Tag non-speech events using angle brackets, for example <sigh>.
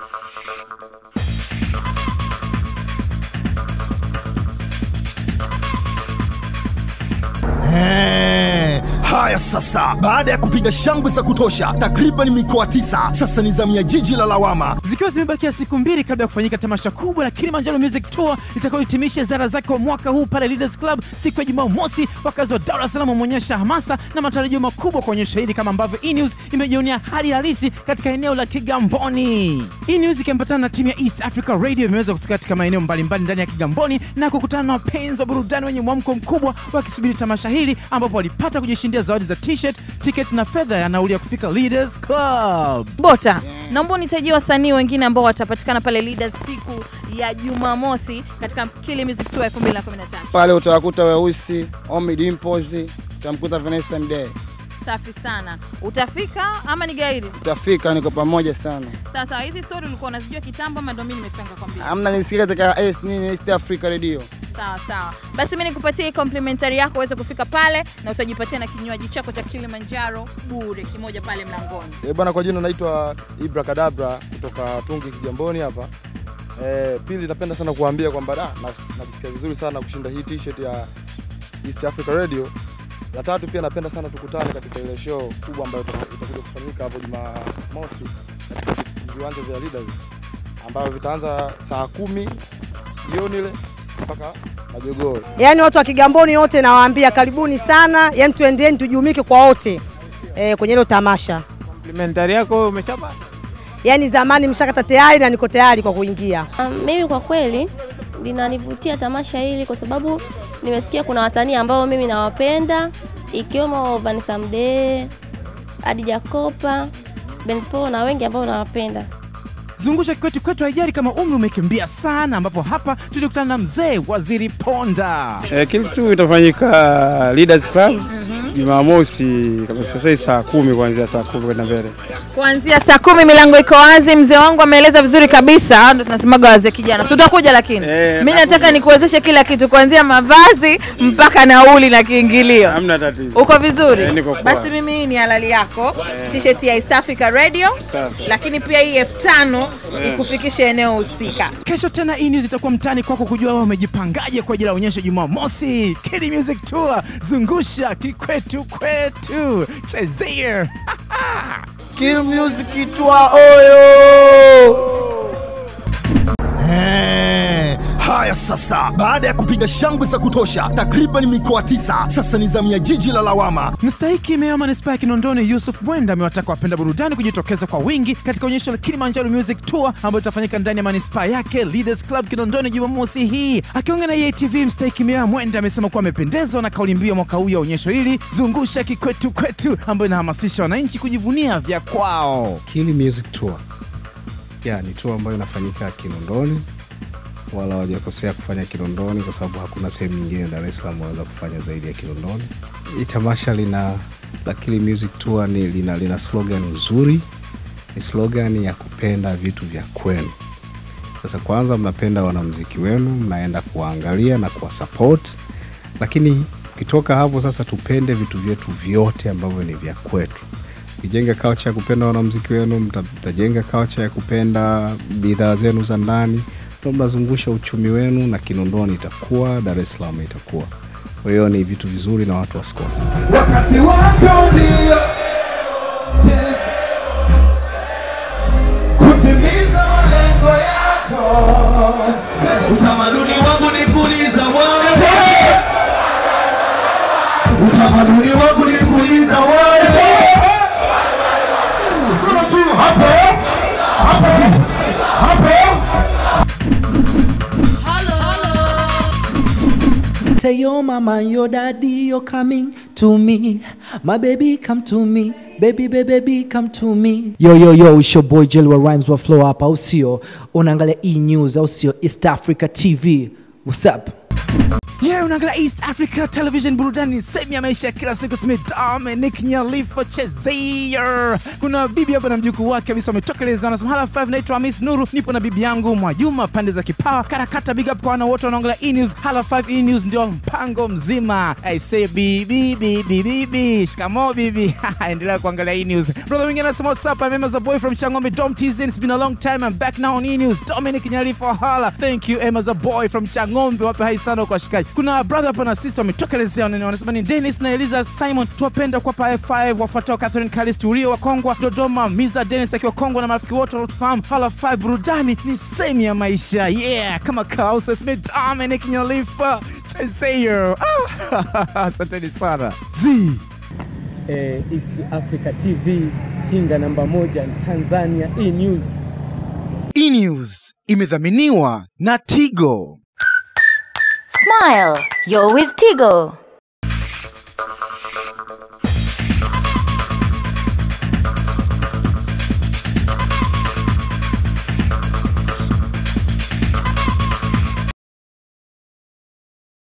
Thank you. Sasa, baada ya kupiga shangwe za kutosha takriban mikoa tisa, sasa ni zamu ya jiji la lawama. Zikiwa zimebakia siku mbili kabla ya kufanyika tamasha kubwa la Kilimanjaro Music Tour litakalohitimisha ziara zake kwa mwaka huu pale Leaders Club siku ya Jumamosi, wakazi wa Dar es Salaam wameonyesha hamasa na matarajio makubwa kwa onyesho hili, kama ambavyo E-News imejionea hali halisi katika eneo la Kigamboni. E-News ikiambatana na timu ya East Africa Radio imeweza kufika katika maeneo mbalimbali ndani ya Kigamboni na kukutana na wapenzi wa burudani wenye mwamko mkubwa wakisubiri tamasha hili, ambapo walipata kujishindia zawadi za t-shirt, ticket na fedha ya nauli ya kufika Leaders Club. Bota, yeah. naomba unitajie wasanii wengine ambao watapatikana pale Leaders siku ya Jumamosi katika Kili Music Tour 2015. pale utawakuta weusi Omi Dimples, utamkuta Vanessa Mdee. Safi sana. Utafika ama ni gairi? Utafika, niko pamoja sana. Sasa hizi story ulikuwa unazijua kitambo ama ndio mimi nimepanga kwambia? Amna nisikia katika East nini East Africa Radio. Sawa sawa, basi mimi nikupatie hii complimentary yako uweze kufika pale na utajipatia na kinywaji chako cha Kilimanjaro bure kimoja pale mlangoni. Eh, bwana, kwa jina naitwa Ibra Kadabra kutoka Tungi Kigamboni hapa. Eh, pili napenda sana kuambia kwamba da, najisikia vizuri sana kushinda hii t-shirt ya East Africa Radio. La tatu pia napenda sana tukutane katika ile show kubwa ambayo ita- itakuja kufanyika hapo Jumamosi katika viwanja vya Leaders ambavyo vitaanza saa kumi jioni ile mpaka majogoo. Yaani watu wa Kigamboni wote nawaambia karibuni sana, yaani tuendeni tujumike kwa wote e, kwenye hilo tamasha. Complimentary yako umeshapata? Yaani zamani mshakata tayari na niko tayari kwa kuingia. Um, mimi kwa kweli linanivutia tamasha hili kwa sababu nimesikia kuna wasanii ambao mimi nawapenda ikiwemo Vanessa Mdee, Adija Kopa, Ben Paul na wengi ambao nawapenda. Zungusha kwetu kwetu haijari kama umri umekimbia sana, ambapo hapa tulikutana na mzee Waziri Ponda. Eh, kitu itafanyika Leaders Club Jumamosi kama sasa saa kumi kuanzia saa kumi kwenda mbele. Kuanzia saa kumi milango iko wazi. Mzee wangu ameeleza vizuri kabisa, ndo tunasemaga wazee kijana, Tutakuja lakini Eh, mimi nataka nikuwezeshe kila kitu kuanzia mavazi mpaka nauli na kiingilio. Hamna tatizo. Uko vizuri? Eh, niko poa. Basi mimi ni halali yako, t-shirt ya East Africa Radio, Sasa. lakini pia hii elfu tano Eh. ikufikishe eneo husika. Kesho tena hii news itakuwa mtaani kwako kujua wao umejipangaje kwa ajili ya onyesho Jumamosi. Kili Music Tour, zungusha kikwetu kwetu, chezea <laughs> Kill Music twa oyo. Haya sasa, baada ya kupiga shangwe za kutosha takriban mikoa tisa, sasa ni zamu ya jiji la lawama. Mstahiki meya wa manispaa ya Kinondoni Yusuf Mwenda amewataka wapenda burudani kujitokeza kwa wingi katika onyesho la Kilimanjaro Music Tour ambayo itafanyika ndani ya manispaa yake Leaders Club Kinondoni Jumamosi hii. Akiongea na EATV, mstahiki meya Mwenda amesema kuwa amependezwa na kauli mbiu ya mwaka huu ya onyesho hili, zungusha kikwetu kwetu, ambayo inahamasisha wananchi kujivunia vya kwao. Kili Music Tour ya ni tour ambayo inafanyika Kinondoni, wala wajakosea kufanya Kinondoni kwa sababu hakuna sehemu nyingine Dar es Salaam wanaweza kufanya zaidi ya Kinondoni. Hii tamasha lina la Kili Music Tour ni lina, lina slogan nzuri, ni slogan ya kupenda vitu vya kwenu. Sasa kwanza, mnapenda wanamuziki wenu, mnaenda kuwaangalia na kuwasupport, lakini ukitoka hapo sasa, tupende vitu vyetu vyote ambavyo ni vya kwetu kijenga culture ya kupenda wanamuziki wenu, mta- mtajenga culture ya kupenda bidhaa zenu za ndani, ndo mnazungusha uchumi wenu, na Kinondoni itakuwa, Dar es Salaam itakuwa. Kwa hiyo ni vitu vizuri na watu wasikose. wakati wako ndio Tell Yo, mama and your daddy you're coming to me. My baby come to me. Baby, baby, baby, come to me. Yo, yo, yo, it's your boy Jelwa Rhymes wa Flow Up, au sio? Unaangalia E News, au sio? East Africa TV. What's up? Yeah, Okay, unaangalia East Africa Television, burudani sehemu ya maisha ya kila siku. Simi Dominic Nyalifo Chezier. Kuna bibi hapa na mjukuu wake kabisa wametokeleza, wanasema hala five, naitwa Hamis Nuru, nipo na bibi yangu Mwajuma pande za Kipawa karakata. Big up kwa wana wote wanaangalia E News. Hala five E News ndio mpango mzima. I say bibi bibi bibi, shikamo bibi. Endelea kuangalia E News. Brother mwingine anasema what's up, I'm Emma the boy from Changombe Dom TZ. It's been a long time, I'm back now on E News. Dominic Nyalifo, hala. Thank you Emma the boy from Changombe, wape hai sana kwa shikaji. Kuna brother hapa na sister wametokelezea, nini wanasema ni Dennis na Eliza Simon, tuwapenda kwa pa F5 wafuatao Catherine Kalist ulio wa Kongwa, Dodoma, Miza Dennis akiwa Kongwa na marafiki wote wanaotufahamu. Hala 5 burudani ni sehemu ya maisha. Yeah, kama kausa Smith, Dominic Nyalifa Chezeyer. Ah, <laughs> asanteni sana. Z. eh, East Africa TV tinga namba moja Tanzania E News. E News imedhaminiwa na Tigo. Smile, you're with Tigo.